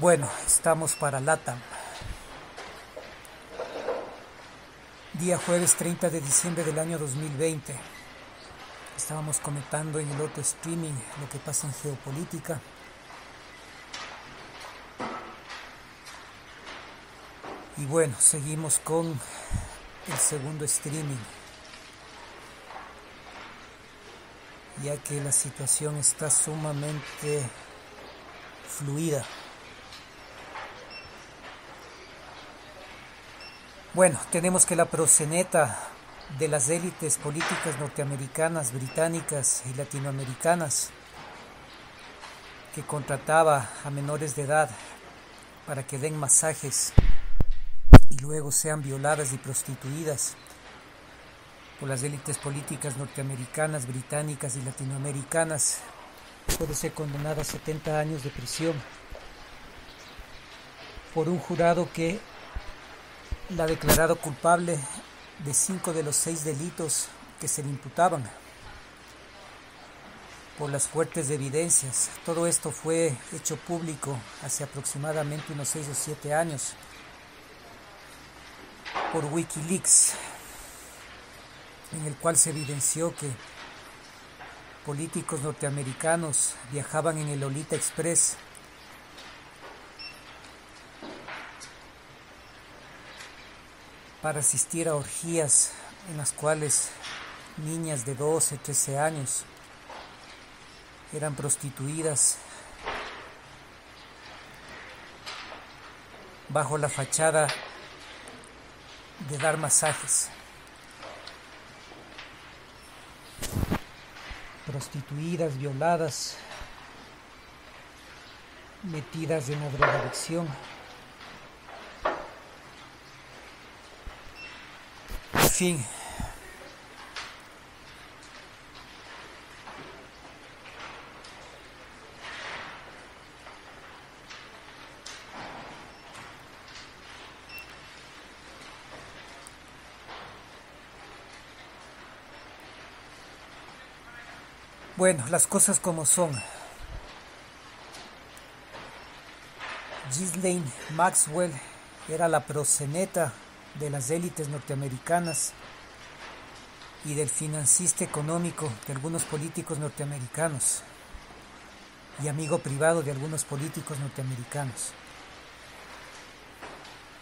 Bueno, estamos para LATAM. Día jueves 30 de diciembre del año 2020. Estábamos comentando en el otro streaming lo que pasa en geopolítica. Y bueno, seguimos con el segundo streaming. Ya que la situación está sumamente fluida. Bueno, tenemos que la proceneta de las élites políticas norteamericanas, británicas y latinoamericanas que contrataba a menores de edad para que den masajes y luego sean violadas y prostituidas por las élites políticas norteamericanas, británicas y latinoamericanas, puede ser condenada a 70 años de prisión por un jurado que la ha declarado culpable de cinco de los seis delitos que se le imputaban por las fuertes evidencias. Todo esto fue hecho público hace aproximadamente unos seis o siete años por Wikileaks, en el cual se evidenció que políticos norteamericanos viajaban en el Lolita Express para asistir a orgías en las cuales niñas de 12, 13 años eran prostituidas bajo la fachada de dar masajes. Prostituidas, violadas, metidas en drogadicción. Bueno, las cosas como son. Ghislaine Maxwell era la proseneta de las élites norteamericanas y del financista económico de algunos políticos norteamericanos y amigo privado de algunos políticos norteamericanos.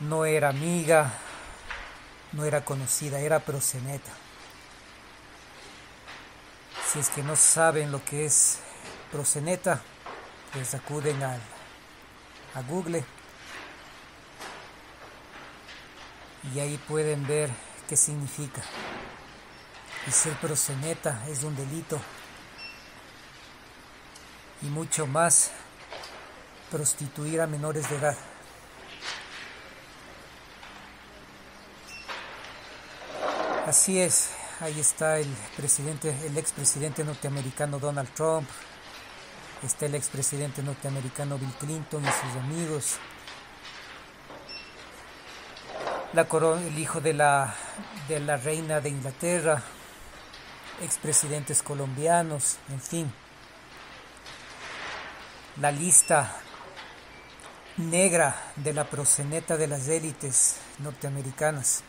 No era amiga, no era conocida, era proseneta. Si es que no saben lo que es proseneta, pues acuden al, a Google y ahí pueden ver qué significa. Y ser proseneta es un delito. Y mucho más prostituir a menores de edad. Así es, ahí está el presidente, el expresidente norteamericano Donald Trump, está el expresidente norteamericano Bill Clinton y sus amigos, la el hijo de la, de la reina de Inglaterra, expresidentes colombianos, en fin. La lista negra de la proseneta de las élites norteamericanas.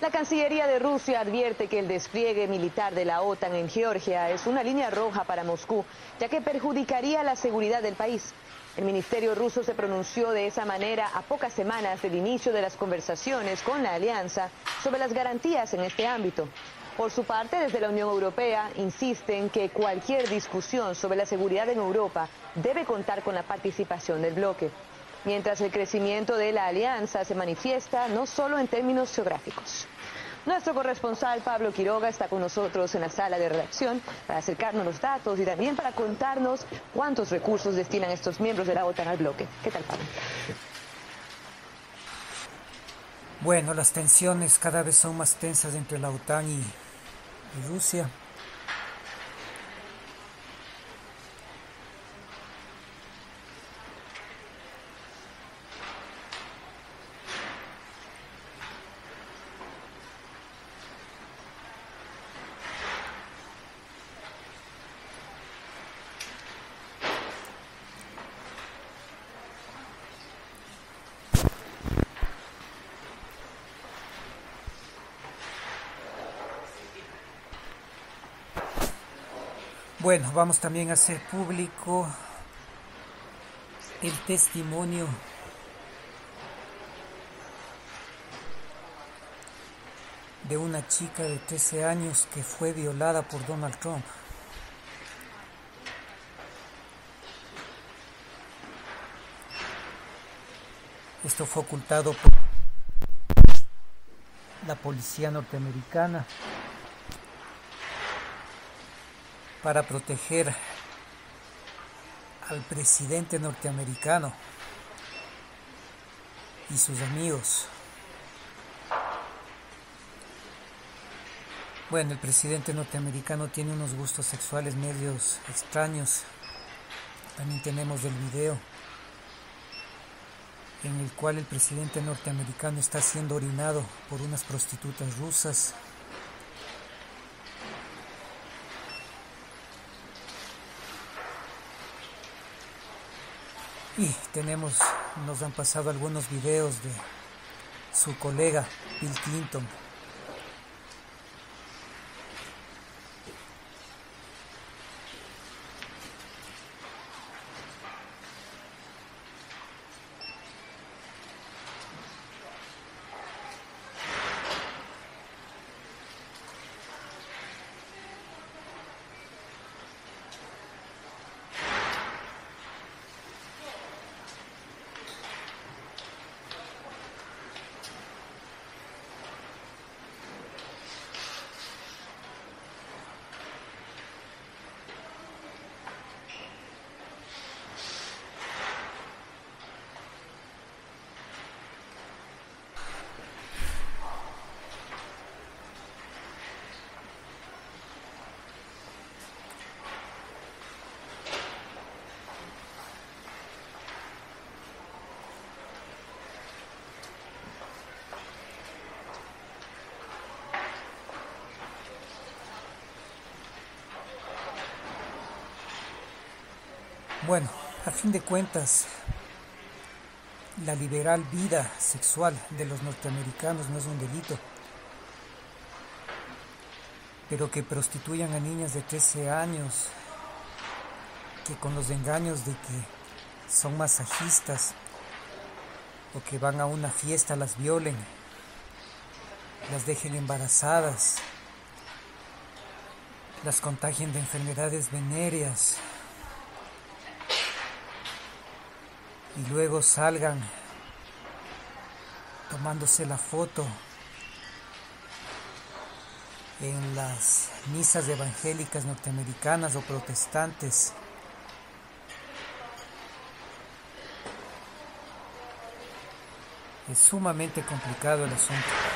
La Cancillería de Rusia advierte que el despliegue militar de la OTAN en Georgia es una línea roja para Moscú, ya que perjudicaría la seguridad del país. El ministerio ruso se pronunció de esa manera a pocas semanas del inicio de las conversaciones con la alianza sobre las garantías en este ámbito. Por su parte, desde la Unión Europea insisten que cualquier discusión sobre la seguridad en Europa debe contar con la participación del bloque, mientras el crecimiento de la alianza se manifiesta no solo en términos geográficos. Nuestro corresponsal Pablo Quiroga está con nosotros en la sala de redacción para acercarnos los datos y también para contarnos cuántos recursos destinan estos miembros de la OTAN al bloque. ¿Qué tal, Pablo? Bueno, las tensiones cada vez son más tensas entre la OTAN y Rusia. Bueno, vamos también a hacer público el testimonio de una chica de 13 años que fue violada por Donald Trump. Esto fue ocultado por la policía norteamericana para proteger al presidente norteamericano y sus amigos. Bueno, el presidente norteamericano tiene unos gustos sexuales medios extraños. También tenemos el video en el cual el presidente norteamericano está siendo orinado por unas prostitutas rusas. Y tenemos, nos han pasado algunos videos de su colega Bill Clinton Bueno, a fin de cuentas, la liberal vida sexual de los norteamericanos no es un delito. Pero que prostituyan a niñas de 13 años, que con los engaños de que son masajistas o que van a una fiesta las violen, las dejen embarazadas, las contagien de enfermedades venéreas, y luego salgan tomándose la foto en las misas evangélicas norteamericanas o protestantes. Es sumamente complicado el asunto.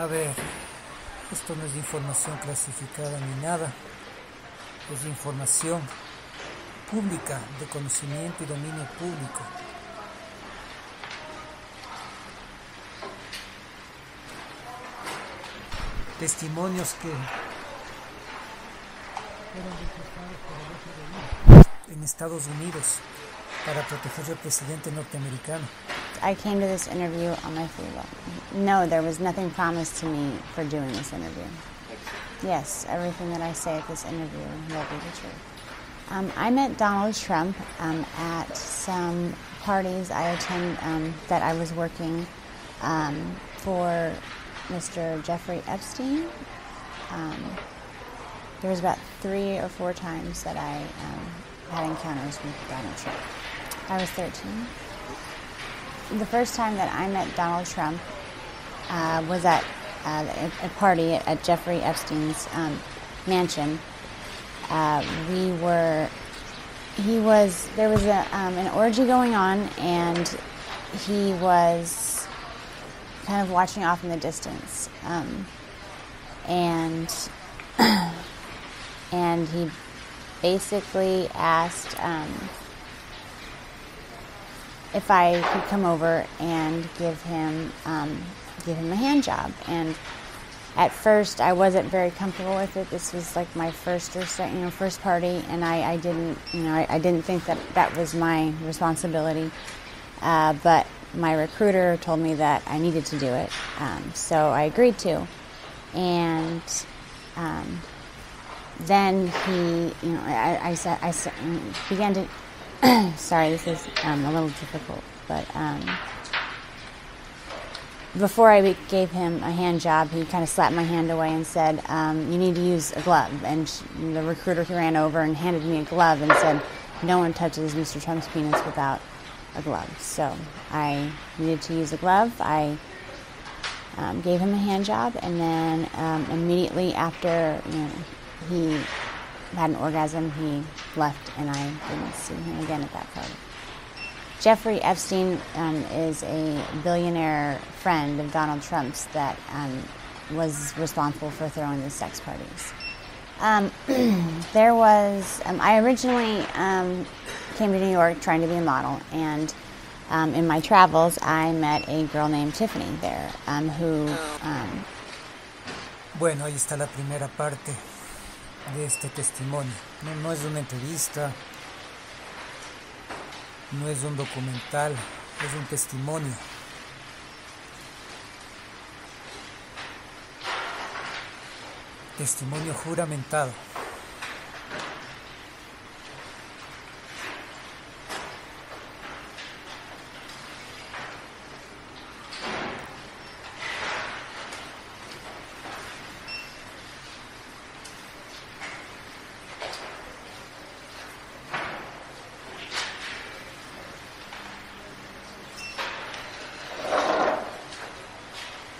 A ver, esto no es información clasificada ni nada, es información pública, de conocimiento y dominio público. Testimonios que en Estados Unidos para proteger al presidente norteamericano. I came to this interview on my free will. No, there was nothing promised to me for doing this interview. Yes, everything that I say at this interview will be the truth. Um, I met Donald Trump um, at some parties I attend um, that I was working um, for Mr. Jeffrey Epstein. Um, there was about three or four times that I um, had encounters with Donald Trump. I was 13. The first time that I met Donald Trump uh, was at uh, a, party at Jeffrey Epstein's mansion uh, we were, he was, there was a, um, an orgy going on, and he was kind of watching off in the distance. Um, and, and he basically asked um, if I could come over and give him, um, give him a hand job. And at first I wasn't very comfortable with it. This was like my first or second, you know, first party, and I, I didn't, you know, I, I, didn't think that that was my responsibility. Uh, but my recruiter told me that I needed to do it, um, so I agreed to. And um, then he, you know, I, I said, I began to. sorry, this is um, a little difficult, but. Um, before I gave him a hand job, he kind of slapped my hand away and said, um, "You need to use a glove." And the recruiter ran over and handed me a glove and said, "No one touches Mr. Trump's penis without a glove." So I needed to use a glove. I um, gave him a hand job, and then um, immediately after you know, he had an orgasm, he left, and I didn't see him again at that party. Jeffrey Epstein um, is a billionaire friend of Donald Trump's that um, was responsible for throwing the sex parties. Um, there was, um, I originally um, came to New York trying to be a model, and um, in my travels, I met a girl named Tiffany there who. bueno, ahí está la primera parte de este testimonio. No, es una entrevista. no es un documental, es un testimonio. Testimonio juramentado.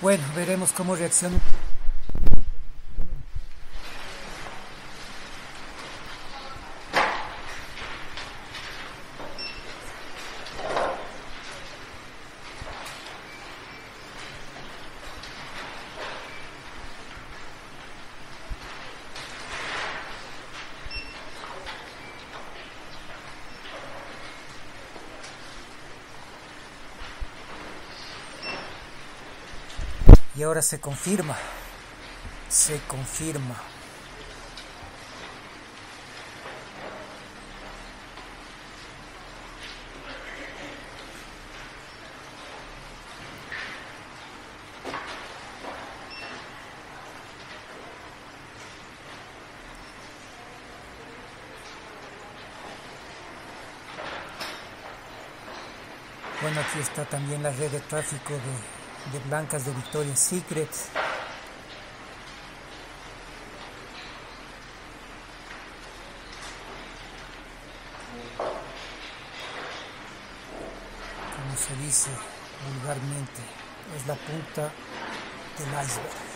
Bueno, veremos cómo reacciona. Y ahora se confirma, se confirma. Bueno, aquí está también la red de tráfico de de blancas de Victoria's Secret. Como se dice vulgarmente, es la punta del iceberg.